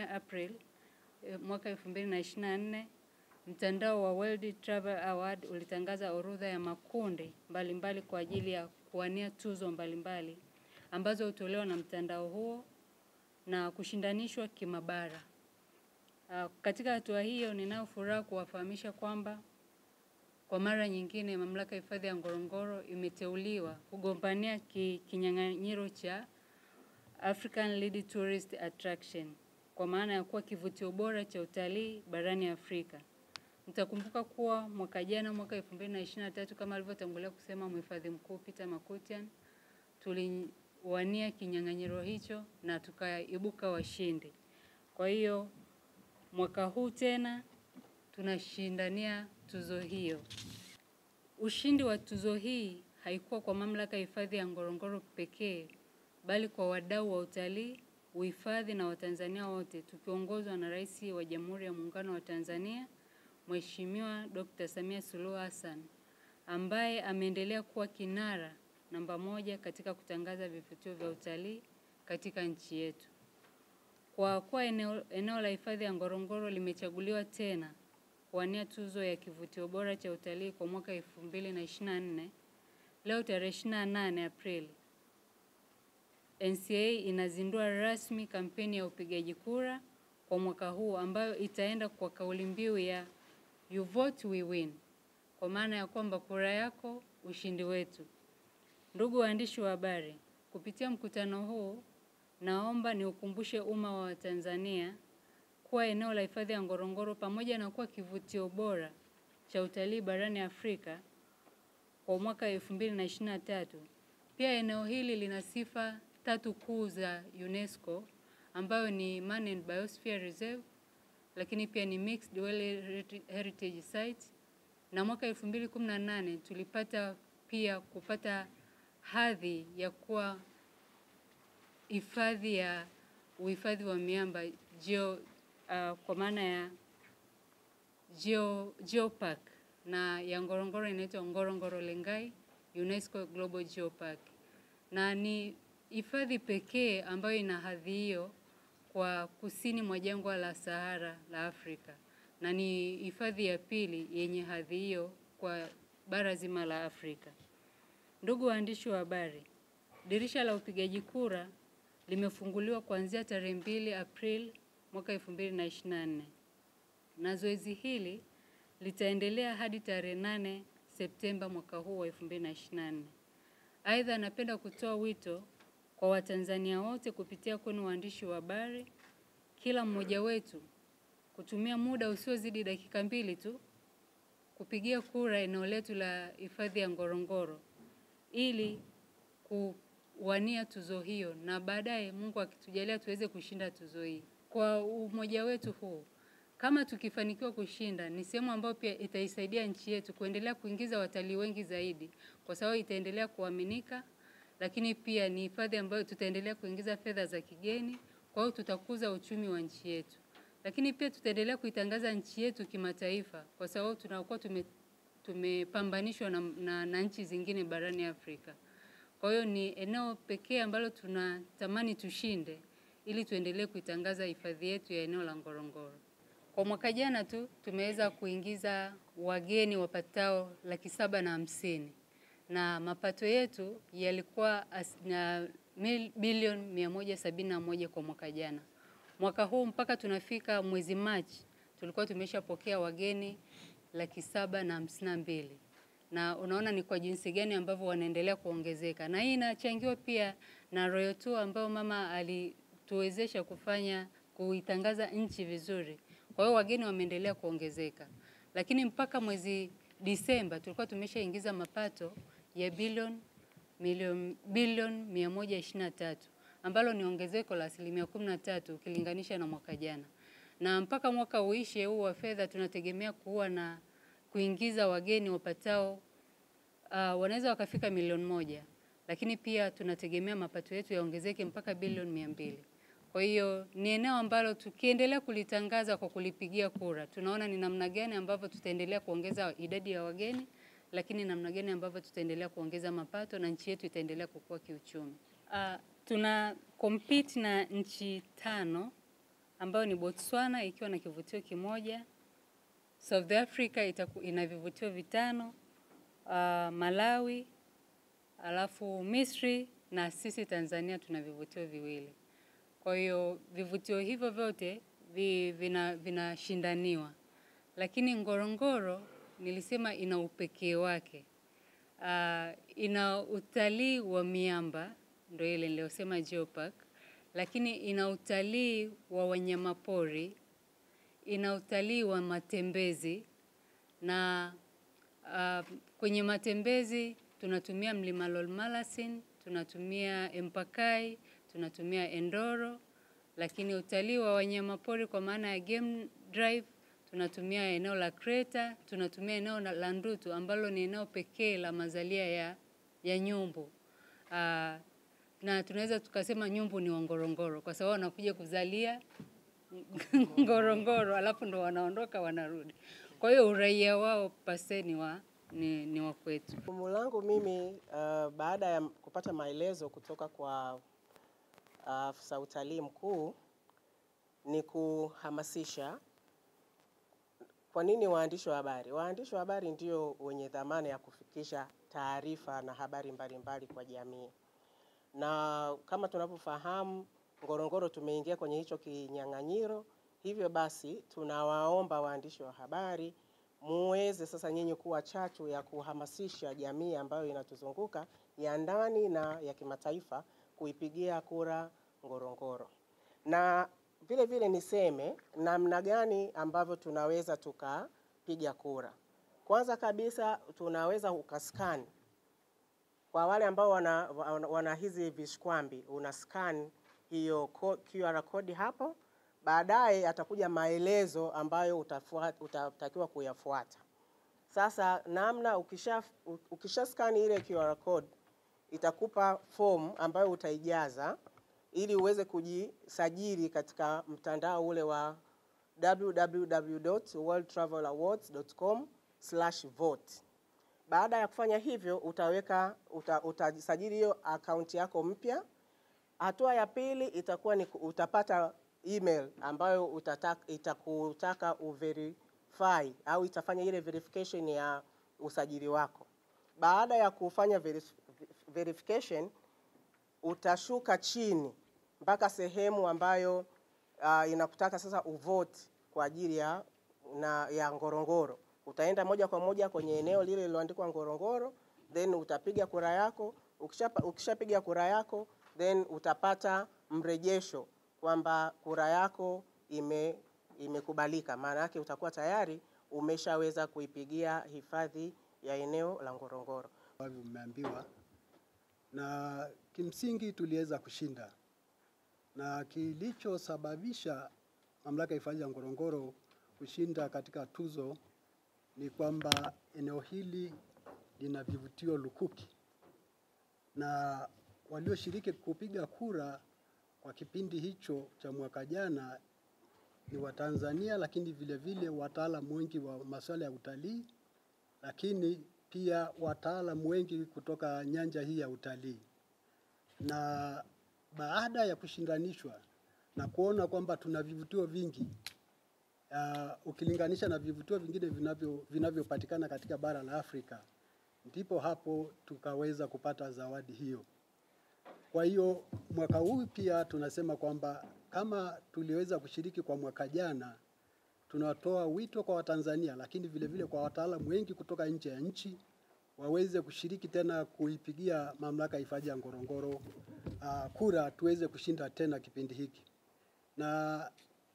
nne April eh, mwaka 2024 mtandao wa World Travel Award ulitangaza orodha ya makundi mbalimbali mbali kwa ajili ya kuwania tuzo mbalimbali mbali, ambazo hutolewa na mtandao huo na kushindanishwa kimabara. Uh, katika hatua hiyo ninao furaha kuwafahamisha kwamba kwa mara nyingine mamlaka ya hifadhi ya Ngorongoro imeteuliwa kugombania ki, kinyang'anyiro cha African Lead Tourist Attraction kwa maana ya kuwa kivutio bora cha utalii barani Afrika. Mtakumbuka kuwa mwaka jana, mwaka 2023 kama alivyotangulia kusema mhifadhi mkuu Peter Makutian, tuliwania kinyang'anyiro hicho na tukaibuka washindi. Kwa hiyo mwaka huu tena tunashindania tuzo hiyo. Ushindi wa tuzo hii haikuwa kwa mamlaka ya hifadhi ya Ngorongoro pekee, bali kwa wadau wa utalii, uhifadhi na Watanzania wote, tukiongozwa na Rais wa Jamhuri ya Muungano wa Tanzania Mheshimiwa Dr. Samia Suluhu Hassan ambaye ameendelea kuwa kinara namba moja katika kutangaza vivutio vya utalii katika nchi yetu. Kwa kuwa eneo, eneo la hifadhi ya Ngorongoro limechaguliwa tena kuwania tuzo ya kivutio bora cha utalii kwa mwaka 2024, leo tarehe 28 Aprili, NCA inazindua rasmi kampeni ya upigaji kura kwa mwaka huu ambayo itaenda kwa kauli mbiu ya You vote we win, kwa maana ya kwamba kura yako ushindi wetu. Ndugu waandishi wa habari, kupitia mkutano huu naomba niukumbushe umma wa Tanzania kuwa eneo la hifadhi ya Ngorongoro pamoja na kuwa kivutio bora cha utalii barani Afrika kwa mwaka 2023, pia eneo hili lina sifa tatu kuu za UNESCO ambayo ni Man and Biosphere Reserve, lakini pia ni Mixed World Heritage Site, na mwaka 2018 tulipata pia kupata hadhi ya kuwa hifadhi ya uhifadhi wa miamba geo, uh, kwa maana ya geo, geopark. Na ya Ngorongoro inaitwa Ngorongoro Lengai UNESCO Global Geopark, na ni hifadhi pekee ambayo ina hadhi hiyo kwa kusini mwa jangwa la Sahara la Afrika, na ni hifadhi ya pili yenye hadhi hiyo kwa bara zima la Afrika. Ndugu waandishi wa habari, dirisha la upigaji kura limefunguliwa kuanzia tarehe mbili Aprili mwaka 2024 na zoezi hili litaendelea hadi tarehe nane Septemba mwaka huu wa 2024. Aidha, napenda kutoa wito kwa Watanzania wote kupitia kwenu waandishi wa habari, kila mmoja wetu kutumia muda usiozidi dakika mbili tu kupigia kura eneo letu la hifadhi ya Ngorongoro ili kuwania tuzo hiyo na baadaye Mungu akitujalia tuweze kushinda tuzo hii. Kwa umoja wetu huu, kama tukifanikiwa kushinda, ni sehemu ambayo pia itaisaidia nchi yetu kuendelea kuingiza watalii wengi zaidi, kwa sababu itaendelea kuaminika, lakini pia ni hifadhi ambayo tutaendelea kuingiza fedha za kigeni, kwa hiyo tutakuza uchumi wa nchi yetu, lakini pia tutaendelea kuitangaza nchi yetu kimataifa, kwa sababu tunakuwa tume tumepambanishwa na, na, na nchi zingine barani Afrika. Kwa hiyo ni eneo pekee ambalo tunatamani tushinde ili tuendelee kuitangaza hifadhi yetu ya eneo la Ngorongoro. Kwa mwaka jana tu tumeweza kuingiza wageni wapatao laki saba na hamsini na mapato yetu yalikuwa bilioni mia moja sabini na moja kwa mwaka jana. Mwaka huu mpaka tunafika mwezi Machi tulikuwa tumeshapokea wageni laki saba na hamsini mbili na unaona ni kwa jinsi gani ambavyo wanaendelea kuongezeka, na hii inachangiwa pia na Royal Tour ambayo mama alituwezesha kufanya kuitangaza nchi vizuri. Kwa hiyo wageni wameendelea kuongezeka, lakini mpaka mwezi Disemba tulikuwa tumeshaingiza mapato ya bilioni bilioni mia moja ishirini na tatu ambalo ni ongezeko la asilimia kumi na tatu ukilinganisha na mwaka jana, na mpaka mwaka uishe huu wa fedha tunategemea kuwa na kuingiza wageni wapatao uh, wanaweza wakafika milioni moja, lakini pia tunategemea mapato yetu yaongezeke mpaka bilioni mia mbili. Kwa hiyo ni eneo ambalo tukiendelea kulitangaza kwa kulipigia kura, tunaona ni namna gani ambavyo tutaendelea kuongeza idadi ya wageni, lakini namna gani ambavyo tutaendelea kuongeza mapato na nchi yetu itaendelea kukua kiuchumi. Uh, tuna compete na nchi tano ambayo ni Botswana ikiwa na kivutio kimoja. South Africa itaku, ina vivutio vitano, uh, Malawi, alafu Misri na sisi Tanzania tuna vivutio viwili. Kwa hiyo vivutio hivyo vyote vinashindaniwa vina lakini Ngorongoro nilisema ina upekee wake. Uh, ina utalii wa miamba, ndio ile niliyosema geopark, lakini ina utalii wa wanyamapori, ina utalii wa matembezi na uh, kwenye matembezi tunatumia mlima Lolmalasin, tunatumia Empakai, tunatumia Endoro, lakini utalii wa wanyamapori kwa maana ya game drive tunatumia eneo la Kreta, tunatumia eneo la Ndutu ambalo ni eneo pekee la mazalia ya, ya nyumbu. Uh, na tunaweza tukasema nyumbu ni wangorongoro kwa sababu wanakuja kuzalia Ngorongoro alafu ndo wanaondoka wanarudi. Kwa hiyo uraia wao pase ni wa, ni, ni wa kwetu. Jukumu langu mimi uh, baada ya kupata maelezo kutoka kwa afisa uh, utalii mkuu ni kuhamasisha. Kwa nini waandishi wa habari? Waandishi wa habari ndio wenye dhamana ya kufikisha taarifa na habari mbalimbali kwa jamii, na kama tunavyofahamu Ngorongoro tumeingia kwenye hicho kinyang'anyiro. Hivyo basi tunawaomba waandishi wa habari muweze sasa nyinyi kuwa chachu ya kuhamasisha jamii ambayo inatuzunguka ya ndani na ya kimataifa kuipigia kura Ngorongoro. Na vile vile niseme namna gani ambavyo tunaweza tukapiga kura. Kwanza kabisa tunaweza ukaskani kwa wale ambao wana, wana, wana hizi vishkwambi una scan hiyo QR code hapo, baadaye atakuja maelezo ambayo utatakiwa kuyafuata. Sasa namna ukisha, ukisha scan ile QR code itakupa form ambayo utaijaza ili uweze kujisajili katika mtandao ule wa www.worldtravelawards.com/vote. Baada ya kufanya hivyo utaweka uta, utajisajili hiyo akaunti yako mpya. Hatua ya pili itakuwa ni utapata email ambayo utataka, itakutaka uverify au itafanya ile verification ya usajili wako. Baada ya kufanya verif verification utashuka chini mpaka sehemu ambayo uh, inakutaka sasa uvote kwa ajili ya, na, ya Ngorongoro. Utaenda moja kwa moja kwenye eneo lile lililoandikwa Ngorongoro, then utapiga kura yako. Ukishapiga ukisha kura yako then utapata mrejesho kwamba kura yako ime imekubalika. Maana yake utakuwa tayari umeshaweza kuipigia hifadhi ya eneo la Ngorongoro. Mmeambiwa na kimsingi tuliweza kushinda, na kilichosababisha mamlaka ya hifadhi ya Ngorongoro kushinda katika tuzo ni kwamba eneo hili lina vivutio lukuki, na walioshiriki kupiga kura kwa kipindi hicho cha mwaka jana ni Watanzania, lakini vile vile wataalamu wengi wa masuala ya utalii, lakini pia wataalamu wengi kutoka nyanja hii ya utalii. Na baada ya kushindanishwa na kuona kwamba tuna vivutio vingi uh, ukilinganisha na vivutio vingine vinavyo vinavyopatikana katika bara la Afrika, ndipo hapo tukaweza kupata zawadi hiyo. Kwa hiyo mwaka huu pia tunasema kwamba kama tuliweza kushiriki kwa mwaka jana, tunatoa wito kwa Watanzania, lakini vile vile kwa wataalamu wengi kutoka nje ya nchi waweze kushiriki tena kuipigia mamlaka ya hifadhi ya Ngorongoro uh, kura tuweze kushinda tena kipindi hiki, na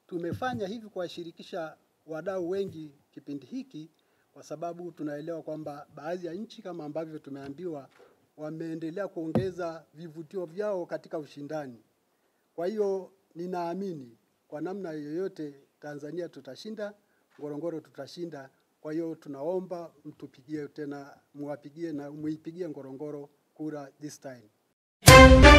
tumefanya hivi kuwashirikisha wadau wengi kipindi hiki, kwa sababu tunaelewa kwamba baadhi ya nchi kama ambavyo tumeambiwa wameendelea kuongeza vivutio vyao katika ushindani. Kwa hiyo ninaamini kwa namna yoyote Tanzania tutashinda, Ngorongoro tutashinda. Kwa hiyo tunaomba mtupigie tena, muwapigie na muipigie Ngorongoro kura this time.